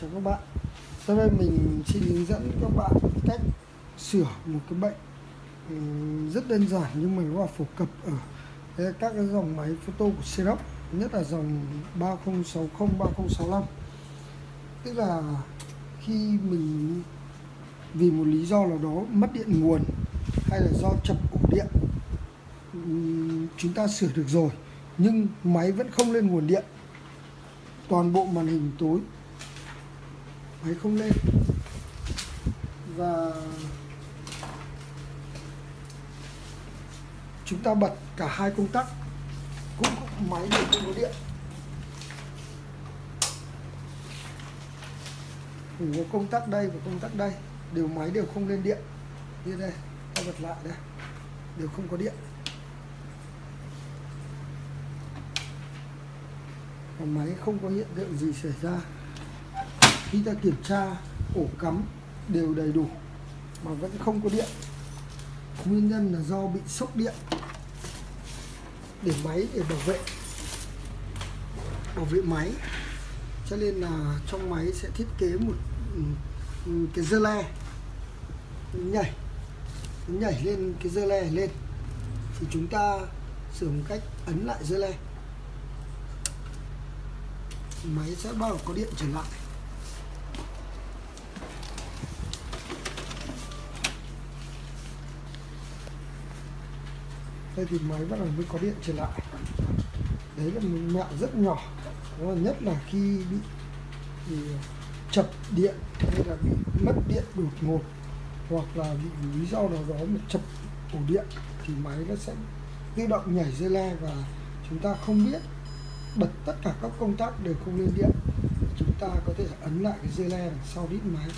chào các bạn. Sau đây mình xin hướng dẫn các bạn cách sửa một cái bệnh ừ, rất đơn giản nhưng mà nó là phổ cập ở ờ, các cái dòng máy photo của Xerox, nhất là dòng 3060 3065 tức là khi mình vì một lý do nào đó mất điện nguồn hay là do chập ổ điện ừ, chúng ta sửa được rồi, nhưng máy vẫn không lên nguồn điện. Toàn bộ màn hình tối máy không lên và chúng ta bật cả hai công tắc cũng máy đều không có điện. Cũng có công tắc đây và công tắc đây. Đều máy đều không lên điện. Như đây, ta bật lại đây. Đều không có điện. Và máy không có hiện tượng gì xảy ra khi ta kiểm tra ổ cắm đều đầy đủ mà vẫn không có điện. Nguyên nhân là do bị sốc điện để máy để bảo vệ bảo vệ máy. Cho nên là trong máy sẽ thiết kế một ừ, cái dơ le nhảy nhảy lên cái dơ le lên. Thì chúng ta sử dụng cách ấn lại dơ le. Máy sẽ bắt đầu có điện trở lại. Đây thì máy bắt đầu mới có điện trở lại. Đấy là một mẹo rất nhỏ. Đó là nhất là khi bị thì chập điện, hay là bị mất điện đột ngột, hoặc là bị lý do nào đó mà chập ổ điện, thì máy nó sẽ tự động nhảy dây le và chúng ta không biết bật tất cả các công tắc đều không lên điện. Chúng ta có thể ấn lại cái dây le đằng sau đít máy.